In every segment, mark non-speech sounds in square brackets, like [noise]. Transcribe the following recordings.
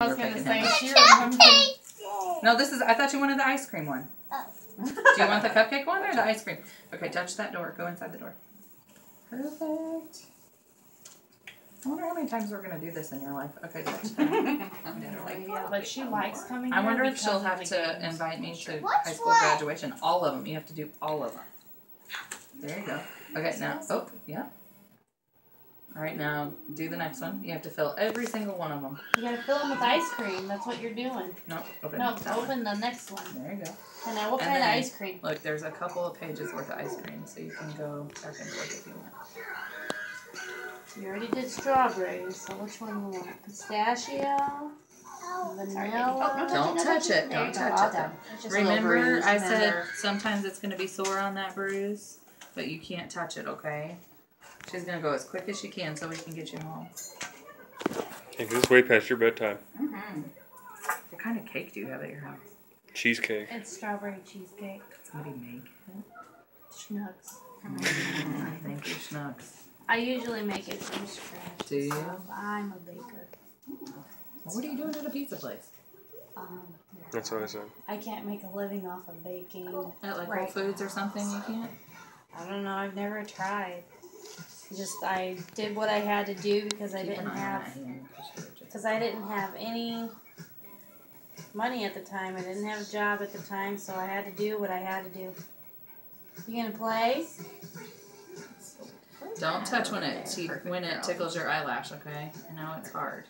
I was We're gonna say she. No, this is. I thought you wanted the ice cream one. Oh. Do you want the cupcake one or the ice cream? Okay, touch that door. Go inside the door. Perfect. I wonder how many times we're gonna do this in your life. Okay, touch that. [laughs] Yeah, but she likes coming. I wonder if she'll have to invite me to What's high school what? graduation. All of them. You have to do all of them. There you go. Okay, now. Oh, yeah. All right, now do the next one. You have to fill every single one of them. You gotta fill them with ice cream. That's what you're doing. No, open No, that one. open the next one. There you go. And now, what And kind of ice cream? Look, there's a couple of pages worth of ice cream, so you can go back and forth if you want. You already did strawberries, so which one do you want? Pistachio, oh, vanilla. Oh, Don't touch it. Don't touch it. done. It's just a little Remember, I said sometimes it's gonna be sore on that bruise, but you can't touch it. Okay? She's gonna go as quick as she can so we can get you home. Hey, this way past your bedtime. Mm-hmm. What kind of cake do you have at your house? Cheesecake. It's strawberry cheesecake. Somebody make it. Schnucks. Thank you, Schnucks. I usually make it from scratch. Do you? so I'm a baker. Well, what are you doing at a pizza place? Um, That's what I said. I can't make a living off of baking. At like Right. Whole Foods or something? You can't. I don't know. I've never tried. Just I did what I had to do because I didn't have that hand, 'cause she would just- because I didn't have any money at the time. I didn't have a job at the time, so I had to do what I had to do. You gonna play? Don't touch when it te- when it tickles your eyelash, okay? I know it's hard.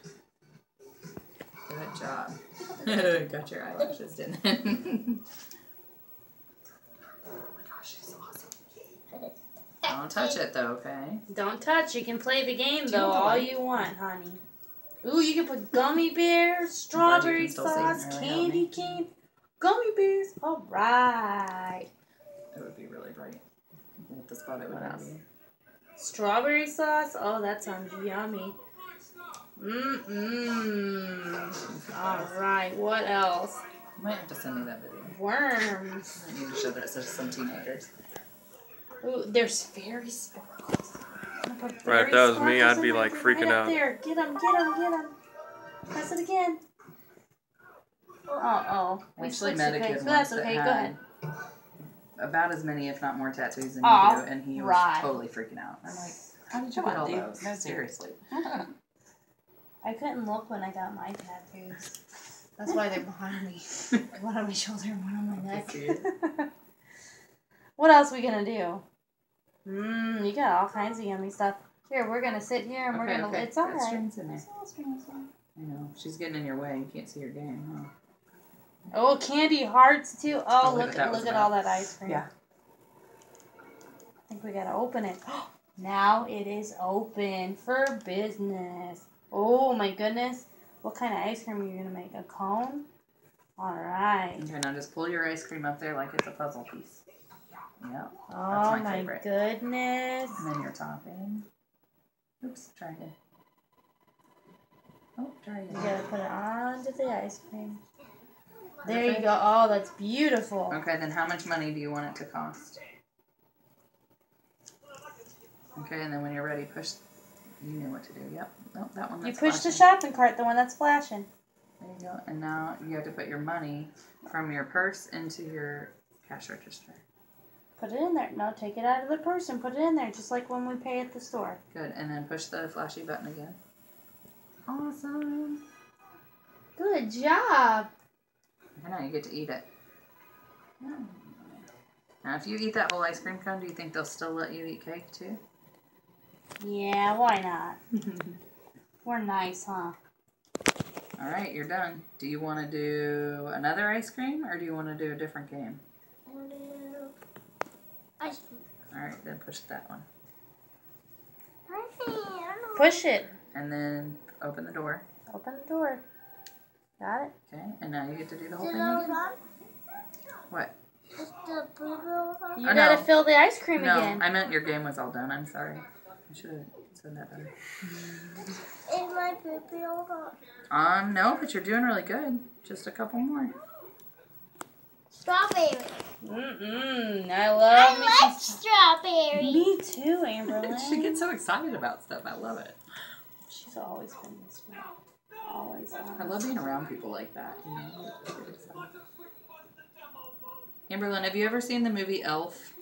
Good job. [laughs] Got your eyelashes, didn't it? [laughs] oh my gosh, she's awesome. Don't touch it though, okay? Don't touch. You can play the game Do you though, want the all light? you want, honey. Ooh, you can put gummy [laughs] bears, strawberry sauce, candy cane, gummy bears. All right. It would be really bright. At the spot it would What else? you. Strawberry sauce. Oh, that sounds yummy. Mmm mmm. All right. What else? You might have to send me that video. Worms. I need to show that to some teenagers. Ooh, there's fairy sparkles. I'm gonna put Right, if that was me, I'd be, like, freaking right out. There, get them, get them, get them. Press it again. Oh, oh. We Actually, switched met a kid once that's that okay. Go had ahead. about as many, if not more, tattoos than Aw, you do, and he was right. totally freaking out. I'm like, how did you Come get all dude. those? No, Seriously. [laughs] I couldn't look when I got my tattoos. That's why they're behind me. [laughs] One on my shoulder and one on my neck. [laughs] what else we gonna do? Mmm, you got all kinds of yummy stuff. Here, we're gonna sit here and we're gonna. okay. It's Got alright. strings in there. It's all strings in. I know. She's getting in your way. You can't see your game, huh? Oh, candy hearts too. Oh, Oh, look look at look at all that ice cream. Yeah. I think we gotta open it. [gasps] now it is open for business. Oh my goodness. What kind of ice cream are you gonna make? A cone? Alright. Okay, now just pull your ice cream up there like it's a puzzle piece. Yep. Oh my my, goodness. And then your topping. Oops, try again. Oh, try You gotta put it onto the ice cream. There you go. Oh, that's beautiful. Okay, then how much money do you want it to cost? Okay, and then when you're ready, push. You knew what to do. Yep. Nope, that one. You push the shopping cart, the one that's flashing. There you go. And now you have to put your money from your purse into your cash register. Put it in there. No, take it out of the purse and put it in there, just like when we pay at the store. Good. And then push the flashy button again. Awesome. Good job. And now you get to eat it. Now, if you eat that whole ice cream cone, do you think they'll still let you eat cake too? Yeah, why not? [laughs] We're nice, huh? All right, you're done. Do you want to do another ice cream or do you want to do a different game? Ice cream. All right, then push that one. Push it. And then open the door. Open the door. Got it? Okay, and now you get to do the whole Is thing it all again. done? What? Is the blue done? You Oh, gotta no. fill the ice cream No, again. I meant your game was all done. I'm sorry. I should have said that better. Is my poopy all done? Um, no, but you're doing really good. Just a couple more. Strawberry. Mm-mm. I love me I some like strawberry. Me too, Amberlyn. [laughs] she gets so excited about stuff. I love it. She's always been this way. Always I love being around people like that. You know, get have you ever seen the movie Elf?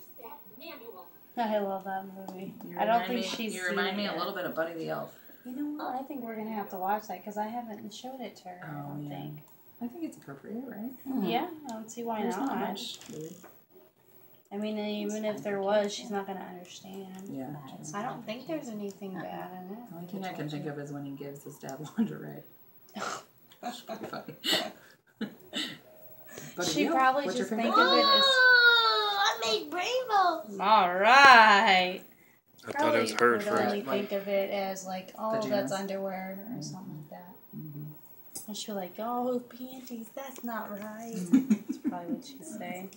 I love that movie. You I don't think me, she's You remind seen me it a little bit of Buddy the Elf. You know what? I think we're gonna have to watch that because I haven't showed it to her. I Oh, don't yeah. think. I think it's appropriate, right? Hmm. Yeah, I don't see why There's not. not much. really. I mean, even if there was, she's not gonna understand. Yeah. I don't think there's anything uh-uh. bad in it. The only thing I can think of is when he gives his dad lingerie. That's pretty funny. Buddy She the Elf, probably what's your just favorite think of it as- Oh, I made rainbows. All right. I thought it was her at would only first. think of it as like, oh, that's underwear or mm-hmm. something like that. And she'll like, oh, panties, that's not right. [laughs] that's probably what she'd say.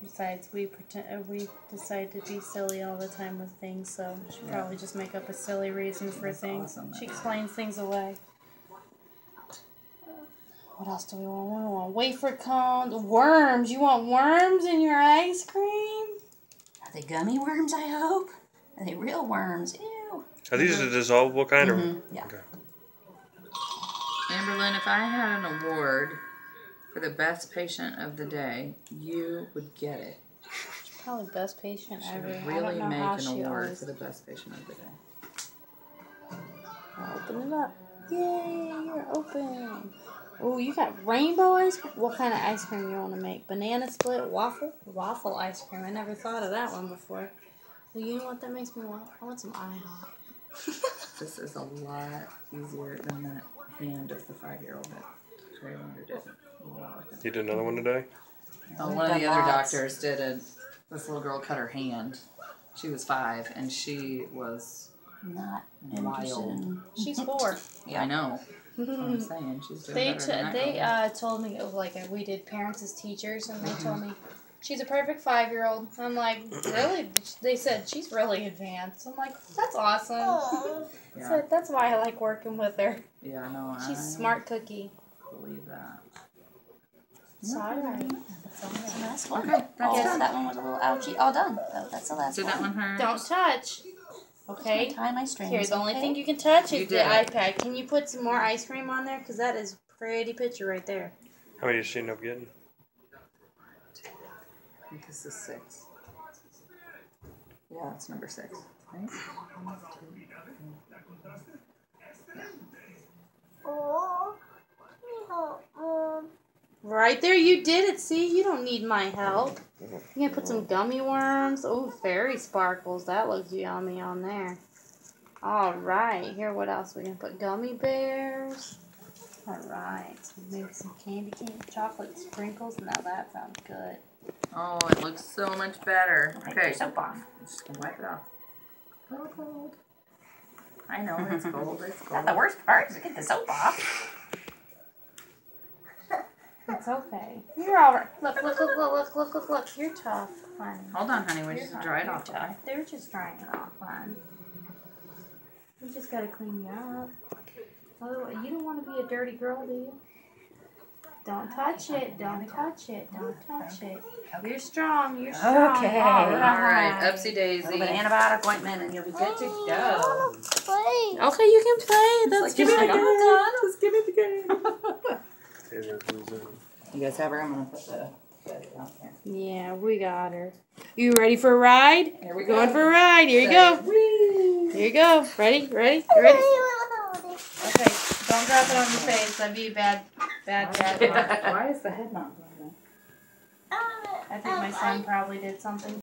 Besides, we pretend uh, we decide to be silly all the time with things, so she Yeah. probably just make up a silly reason for That's things. awesome. She explains things away. What else do we want? We want wafer cones, worms. You want worms in your ice cream? Are they gummy worms, I hope? Are they real worms? Ew. Are these the dissolvable kind or? Mhm, Yeah. Okay. Amberlyn, if I had an award for the best patient of the day, you would get it. Probably best patient She ever. would I really don't know make how an award always. for the best patient of the day. I'll open it up. Yay, you're open. Oh, you got rainbow ice cream. What kind of ice cream do you want to make? Banana split, waffle, waffle ice cream. I never thought of that one before. Well, you know what that makes me want? I want some IHOP. This is a lot easier than that hand of the five-year-old that Trey Wonder did. You did another one today? We've one of the other doctors did a. This little girl cut her hand. She was five, and she was Not wild. in. She's [laughs] four. Yeah, I know. That's what I'm [laughs] saying. She's doing they better t- than that they girl. uh, told me it was like we did parents as teachers, and they told me she's a perfect five year old. I'm like, really? They said she's really advanced. I'm like, that's awesome. Oh, yeah, So that's why I like working with her. yeah, I know. She's I smart cookie. Believe that. Sorry. That's the last one. Okay, that's oh, done. that one was a little ouchy. All done. That- That's the last Did one. that one hurt? Don't touch. Okay. Tie my strings. Here, the only okay? thing you can touch You is the did it. iPad. Can you put some more ice cream on there? Because that is pretty picture right there. How many did she end up getting? Think this is six. Yeah, it's number six. Right? Right there, you did it. See, you don't need my help. You can put some gummy worms. Oh, fairy sparkles. That looks yummy on there. All right. Here, what else? We can put gummy bears. All right. Maybe some candy cane, chocolate sprinkles. Now that sounds good. Oh, it looks so much better. Wipe Okay, soap off. just gonna wipe it off. Oh, cold. I know it's cold. It's Not [laughs] cold. the worst part is to get the soap off. [laughs] It's okay. You're all right. Look, look, look, look, look, look, look, look. You're tough, honey. Hold on, honey. We You're just fine. dry it You're off. tough. Okay? They're just drying it off, hon. We just gotta clean you up. Otherwise, you don't want to be a dirty girl, do you? Don't touch it. Don't touch it. Don't touch it. You're strong. You're strong. Okay. All All right, right. upsy A daisy. little bit of antibiotic ointment and you'll be good to I go. wanna play. Okay, you can play. Let's give it a like, go. Let's give it the game. Here's your food. You guys have her? I'm gonna put the bed out there. Yeah, we got her. You ready for a ride? Here we We're go. going for a ride. Here you go. Here you go. Ready? Ready? Ready? Okay. Don't drop it on your face. That'd be a bad, bad, bad. [laughs] mark. Why is the head not going? I think my son probably did something